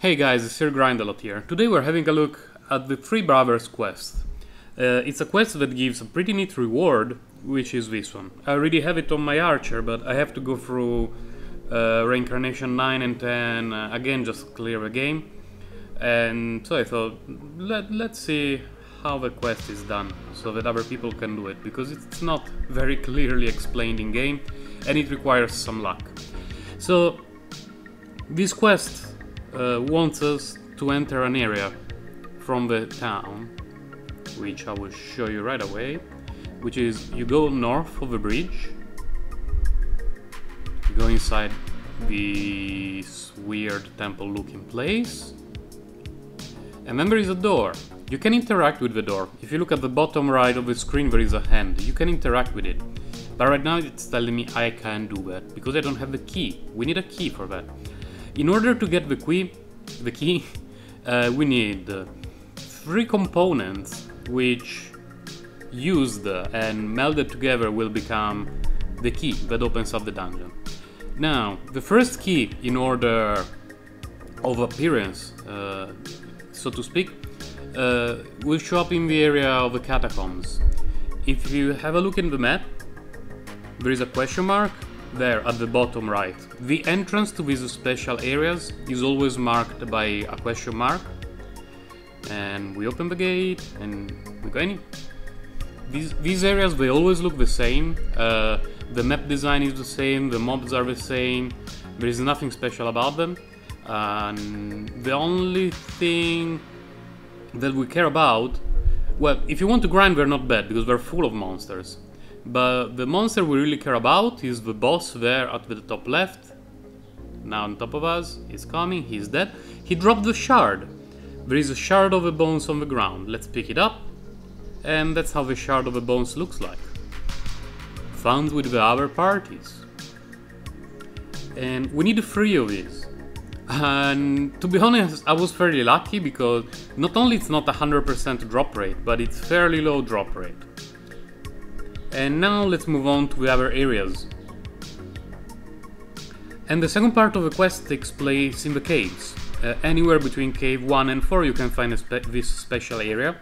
Hey guys, it's Sir Grindalot here. Today we're having a look at the Three Brothers quest. Uh, it's a quest that gives a pretty neat reward, which is this one. I already have it on my archer, but I have to go through uh, Reincarnation 9 and 10 uh, again just clear the game. And so I thought, let, let's see how the quest is done, so that other people can do it, because it's not very clearly explained in game, and it requires some luck. So, this quest uh, wants us to enter an area from the town, which I will show you right away, which is you go north of the bridge, you go inside this weird temple looking place, and then there is a door. You can interact with the door. If you look at the bottom right of the screen, there is a hand. You can interact with it. But right now it's telling me I can't do that because I don't have the key. We need a key for that. In order to get the key, the key, uh, we need three components which used and melded together will become the key that opens up the dungeon. Now, the first key in order of appearance, uh, so to speak, uh, will show up in the area of the catacombs. If you have a look in the map, there is a question mark there at the bottom right. The entrance to these special areas is always marked by a question mark. And we open the gate and we go in. These, these areas, they always look the same. Uh, the map design is the same, the mobs are the same. There is nothing special about them. And the only thing that we care about, well, if you want to grind, they're not bad because they're full of monsters. But the monster we really care about is the boss there at the top left. Now on top of us, he's coming, he's dead. He dropped the shard. There is a shard of the bones on the ground. Let's pick it up. And that's how the shard of the bones looks like. Found with the other parties. And we need three of these. And to be honest, I was fairly lucky because not only it's not a 100% drop rate, but it's fairly low drop rate. And now let's move on to the other areas. And the second part of the quest takes place in the caves. Uh, anywhere between cave 1 and 4 you can find spe this special area.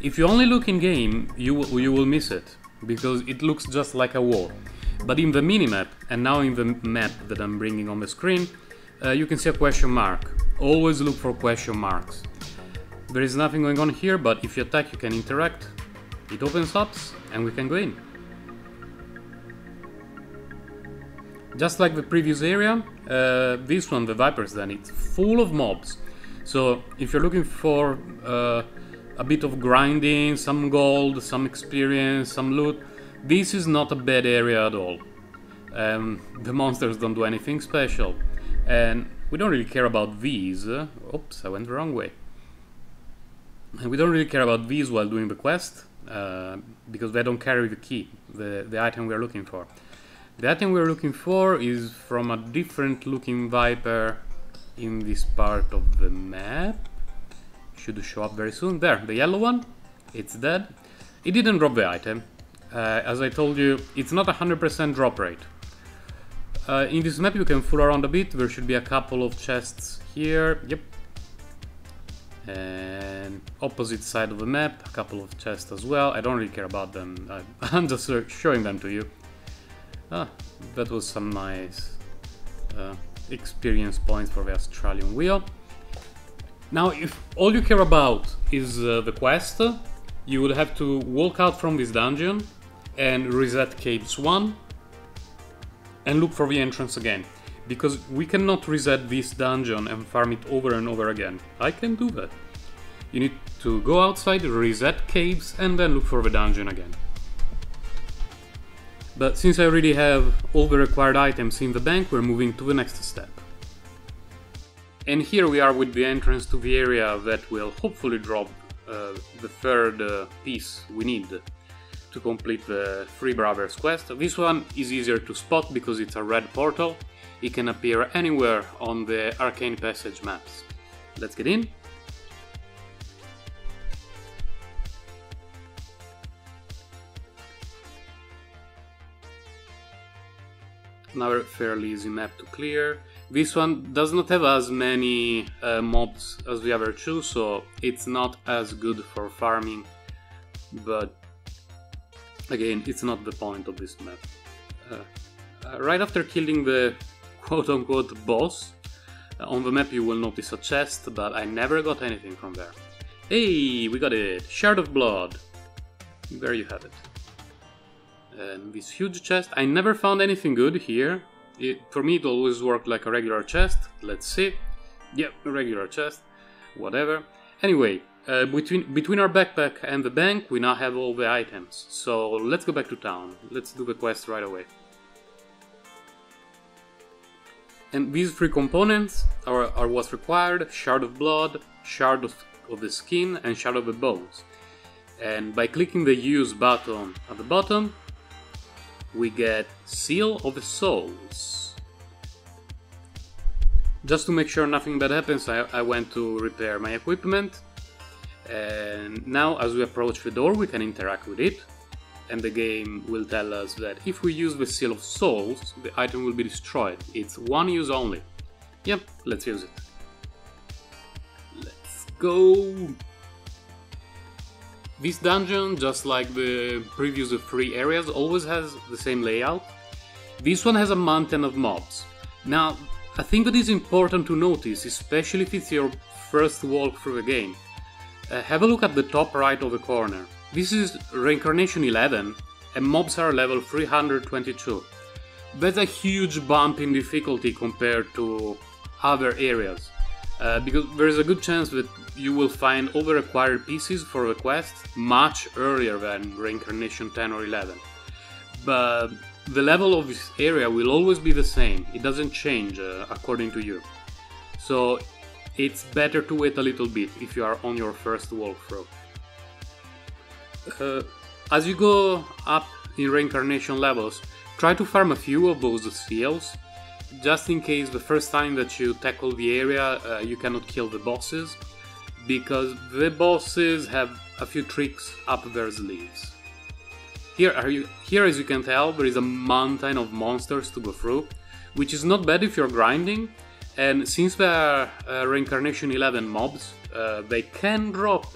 If you only look in game, you, you will miss it, because it looks just like a wall. But in the minimap, and now in the map that I'm bringing on the screen, uh, you can see a question mark. Always look for question marks. There is nothing going on here, but if you attack you can interact. It opens up, and we can go in. Just like the previous area, uh, this one, the Viper's Den, it's full of mobs. So if you're looking for uh, a bit of grinding, some gold, some experience, some loot, this is not a bad area at all. Um, the monsters don't do anything special. And we don't really care about these. Oops, I went the wrong way. And we don't really care about these while doing the quest. Uh, because they don't carry the key, the, the item we're looking for. The item we're looking for is from a different looking Viper in this part of the map. Should show up very soon. There, the yellow one. It's dead. It didn't drop the item. Uh, as I told you, it's not a 100% drop rate. Uh, in this map you can fool around a bit. There should be a couple of chests here. Yep, and opposite side of the map a couple of chests as well. I don't really care about them. I'm just showing them to you. Ah that was some nice uh, experience points for the Australian wheel. Now if all you care about is uh, the quest you will have to walk out from this dungeon and reset caves 1 and look for the entrance again because we cannot reset this dungeon and farm it over and over again. I can do that. You need to go outside, reset caves, and then look for the dungeon again. But since I already have all the required items in the bank, we're moving to the next step. And here we are with the entrance to the area that will hopefully drop uh, the third uh, piece we need to complete the Three Brothers quest. This one is easier to spot because it's a red portal, it can appear anywhere on the Arcane Passage maps. Let's get in. Another fairly easy map to clear. This one does not have as many uh, mobs as the other two, so it's not as good for farming, but again, it's not the point of this map. Uh, uh right after killing the quote-unquote boss, uh, on the map you will notice a chest, but I never got anything from there. Hey, we got it! Shard of Blood! There you have it. And this huge chest, I never found anything good here, it, for me, it always worked like a regular chest. Let's see. Yep, regular chest. Whatever. Anyway, uh, between between our backpack and the bank, we now have all the items. So let's go back to town. Let's do the quest right away. And these three components are, are what's required: shard of blood, shard of, of the skin, and shard of the bones. And by clicking the use button at the bottom, we get Seal of the Souls. Just to make sure nothing bad happens, I, I went to repair my equipment. And now, as we approach the door, we can interact with it. And the game will tell us that if we use the Seal of Souls, the item will be destroyed. It's one use only. Yep, let's use it. Let's go! This dungeon, just like the previous three areas, always has the same layout. This one has a mountain of mobs. Now, a thing that is important to notice, especially if it's your first walk through the game, uh, have a look at the top right of the corner. This is Reincarnation 11, and mobs are level 322. That's a huge bump in difficulty compared to other areas. Uh, because there is a good chance that you will find all the required pieces for the quest much earlier than Reincarnation 10 or 11. But the level of this area will always be the same, it doesn't change uh, according to you. So it's better to wait a little bit if you are on your first walkthrough. Uh, as you go up in reincarnation levels, try to farm a few of those seals just in case the first time that you tackle the area uh, you cannot kill the bosses, because the bosses have a few tricks up their sleeves. Here, you, here as you can tell, there is a mountain of monsters to go through, which is not bad if you're grinding, and since they are uh, Reincarnation 11 mobs, uh, they can drop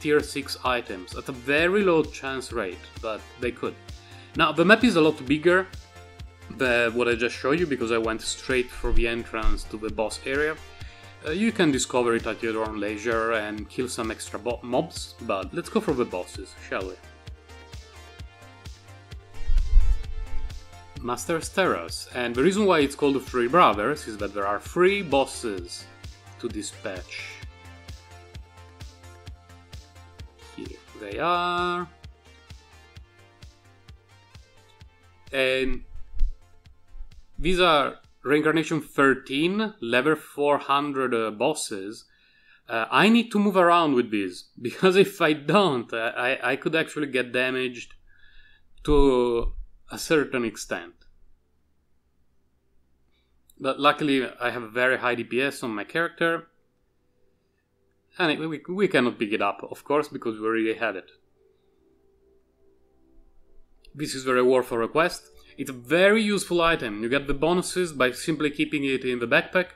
tier 6 items at a very low chance rate, but they could. Now, the map is a lot bigger, than what I just showed you because I went straight for the entrance to the boss area. Uh, you can discover it at your own leisure and kill some extra mobs, but let's go for the bosses, shall we? Master's Terrace, and the reason why it's called Three Brothers is that there are three bosses to dispatch. They are. And these are Reincarnation 13, level 400 uh, bosses. Uh, I need to move around with these, because if I don't, I, I could actually get damaged to a certain extent. But luckily, I have very high DPS on my character. And we, we cannot pick it up, of course, because we already had it. This is the reward for a quest. It's a very useful item. You get the bonuses by simply keeping it in the backpack,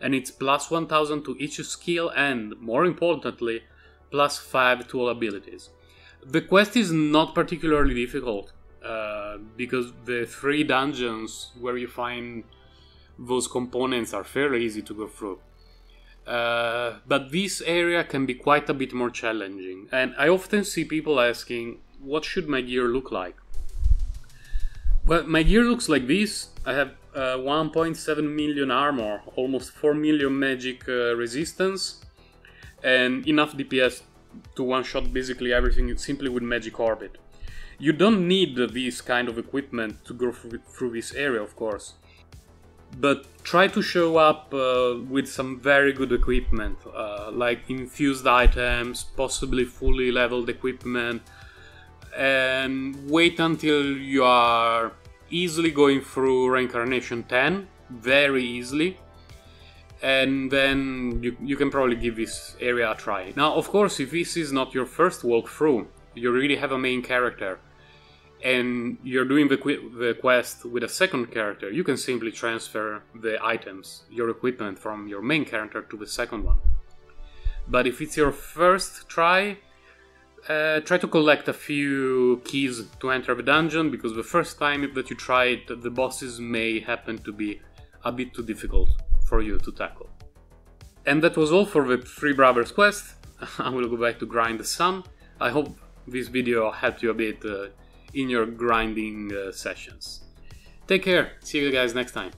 and it's plus 1000 to each skill and, more importantly, plus 5 to all abilities. The quest is not particularly difficult, uh, because the three dungeons where you find those components are fairly easy to go through. Uh, but this area can be quite a bit more challenging, and I often see people asking, what should my gear look like? Well, my gear looks like this. I have uh, 1.7 million armor, almost 4 million magic uh, resistance, and enough DPS to one-shot basically everything simply with magic orbit. You don't need this kind of equipment to go through, through this area, of course. But try to show up uh, with some very good equipment, uh, like infused items, possibly fully leveled equipment, and wait until you are easily going through reincarnation 10 very easily and then you, you can probably give this area a try. Now of course if this is not your first walkthrough you really have a main character and you're doing the, the quest with a second character, you can simply transfer the items, your equipment from your main character to the second one. But if it's your first try, uh, try to collect a few keys to enter the dungeon because the first time that you try it, the bosses may happen to be a bit too difficult for you to tackle. And that was all for the Three Brothers quest. I will go back to grind the sun. I hope this video helped you a bit uh, in your grinding uh, sessions. Take care, see you guys next time.